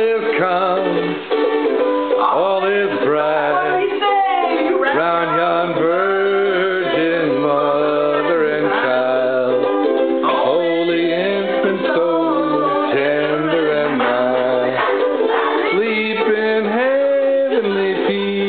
olive crown, olive bright, round yon virgin mother and child, holy infant, so tender and mild, sleep in heavenly peace.